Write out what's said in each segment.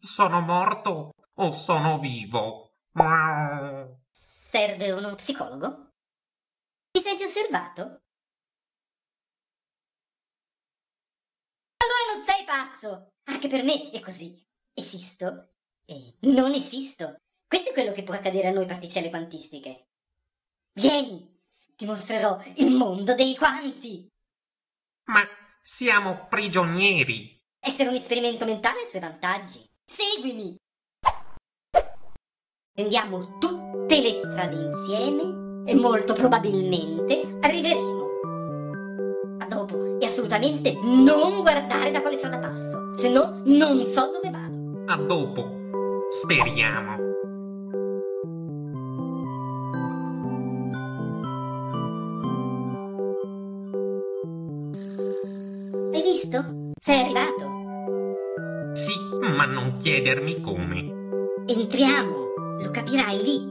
Sono morto o sono vivo? Serve uno psicologo? Ti senti osservato? Allora non sei pazzo! Anche per me è così. Esisto e non esisto. Questo è quello che può accadere a noi particelle quantistiche. Vieni, ti mostrerò il mondo dei quanti. Ma siamo prigionieri. Essere un esperimento mentale ha i suoi vantaggi. Seguimi. Prendiamo tutte le strade insieme e molto probabilmente arriveremo. A dopo e assolutamente non guardare da quale strada passo, se no non so dove vado. A dopo. Speriamo. Sei arrivato. Sì, ma non chiedermi come. Entriamo, lo capirai lì.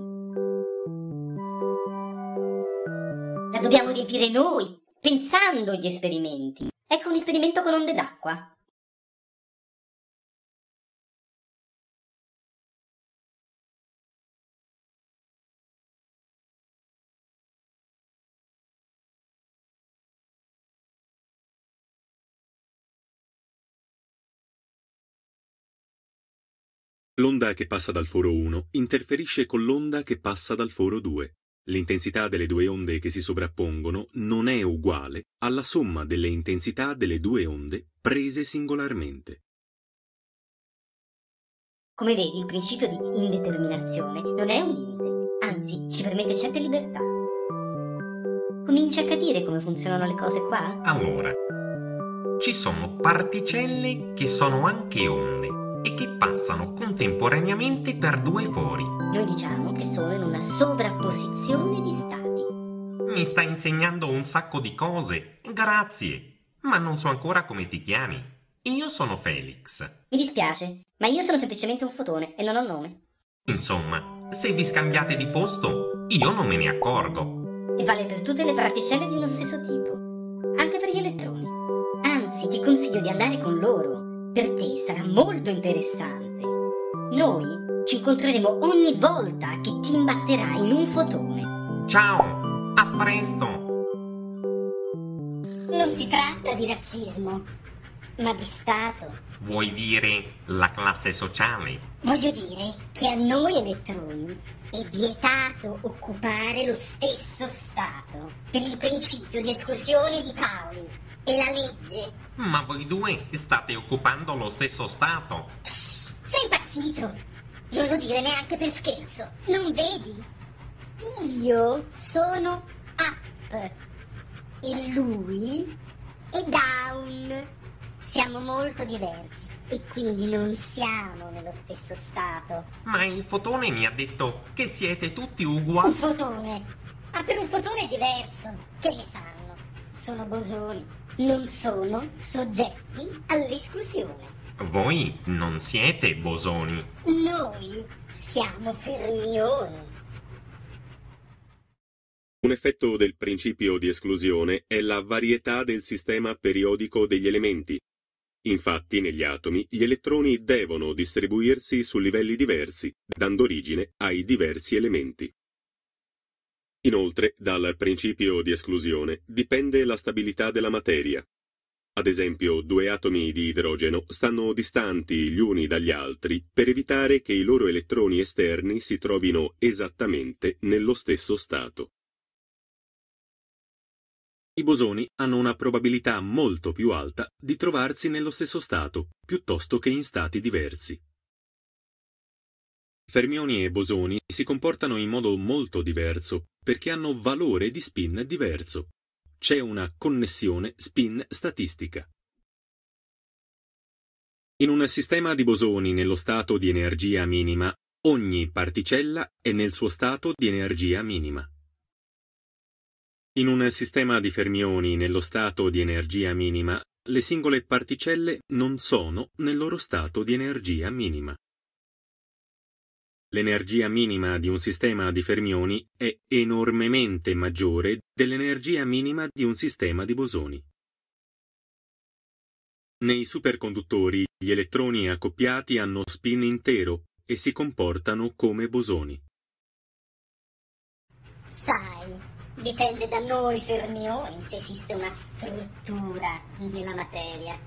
La dobbiamo riempire noi, pensando gli esperimenti. Ecco un esperimento con onde d'acqua. L'onda che passa dal foro 1 interferisce con l'onda che passa dal foro 2. L'intensità delle due onde che si sovrappongono non è uguale alla somma delle intensità delle due onde prese singolarmente. Come vedi, il principio di indeterminazione non è un limite, anzi ci permette certe libertà. Cominci a capire come funzionano le cose qua? Allora, ci sono particelle che sono anche onde e che passano contemporaneamente per due fori. Noi diciamo che sono in una sovrapposizione di stati. Mi sta insegnando un sacco di cose. Grazie. Ma non so ancora come ti chiami. Io sono Felix. Mi dispiace, ma io sono semplicemente un fotone e non ho nome. Insomma, se vi scambiate di posto, io non me ne accorgo. E vale per tutte le particelle di uno stesso tipo. Anche per gli elettroni. Anzi, ti consiglio di andare con loro. Per te sarà molto interessante. Noi ci incontreremo ogni volta che ti imbatterai in un fotone. Ciao, a presto. Non si tratta di razzismo, ma di Stato. Vuoi dire la classe sociale? Voglio dire che a noi elettroni è vietato occupare lo stesso Stato per il principio di esclusione di Paoli e la legge. Ma voi due state occupando lo stesso stato. Shh, sei impazzito! Non lo dire neanche per scherzo. Non vedi? Io sono up e lui è down. Siamo molto diversi e quindi non siamo nello stesso stato. Ma il fotone mi ha detto che siete tutti Un uguali. fotone. Ma per un fotone è diverso. Che ne sanno? Sono bosoni. Non sono soggetti all'esclusione. Voi non siete bosoni. Noi siamo fermioni. Un effetto del principio di esclusione è la varietà del sistema periodico degli elementi. Infatti, negli atomi, gli elettroni devono distribuirsi su livelli diversi, dando origine ai diversi elementi. Inoltre, dal principio di esclusione dipende la stabilità della materia. Ad esempio, due atomi di idrogeno stanno distanti gli uni dagli altri per evitare che i loro elettroni esterni si trovino esattamente nello stesso stato. I bosoni hanno una probabilità molto più alta di trovarsi nello stesso stato, piuttosto che in stati diversi. Fermioni e bosoni si comportano in modo molto diverso perché hanno valore di spin diverso. C'è una connessione spin statistica. In un sistema di bosoni nello stato di energia minima, ogni particella è nel suo stato di energia minima. In un sistema di fermioni nello stato di energia minima, le singole particelle non sono nel loro stato di energia minima. L'energia minima di un sistema di fermioni è enormemente maggiore dell'energia minima di un sistema di bosoni. Nei superconduttori gli elettroni accoppiati hanno spin intero e si comportano come bosoni. Sai, dipende da noi fermioni se esiste una struttura nella materia.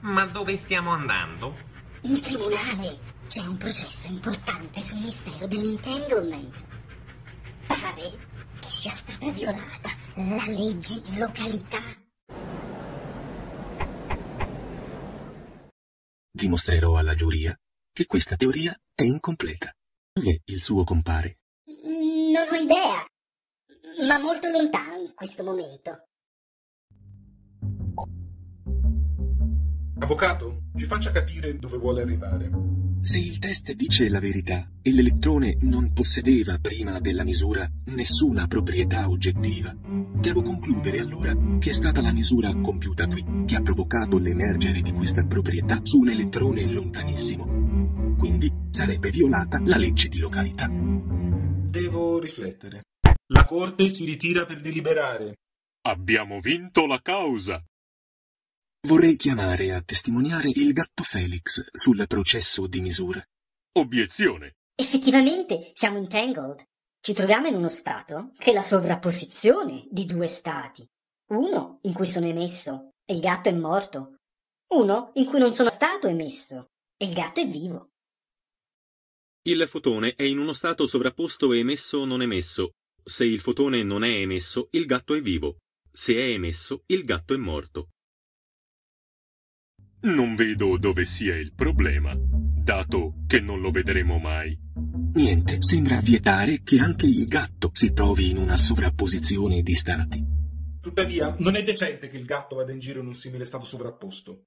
Ma dove stiamo andando? In tribunale c'è un processo importante sul mistero dell'entanglement. Pare che sia stata violata la legge di località. Dimostrerò alla giuria che questa teoria è incompleta. Dov'è il suo compare? Non ho idea, ma molto lontano in questo momento. Avvocato, ci faccia capire dove vuole arrivare. Se il test dice la verità e l'elettrone non possedeva prima della misura nessuna proprietà oggettiva, devo concludere allora che è stata la misura compiuta qui che ha provocato l'emergere di questa proprietà su un elettrone lontanissimo. Quindi sarebbe violata la legge di località. Devo riflettere. La corte si ritira per deliberare. Abbiamo vinto la causa! Vorrei chiamare a testimoniare il gatto Felix sul processo di misura. Obiezione! Effettivamente siamo entangled. Ci troviamo in uno stato che è la sovrapposizione di due stati. Uno in cui sono emesso e il gatto è morto. Uno in cui non sono stato emesso e il gatto è vivo. Il fotone è in uno stato sovrapposto emesso non emesso. Se il fotone non è emesso, il gatto è vivo. Se è emesso, il gatto è morto. Non vedo dove sia il problema, dato che non lo vedremo mai. Niente sembra vietare che anche il gatto si trovi in una sovrapposizione di stati. Tuttavia, non è decente che il gatto vada in giro in un simile stato sovrapposto.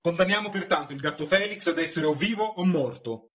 Condanniamo pertanto il gatto Felix ad essere o vivo o morto.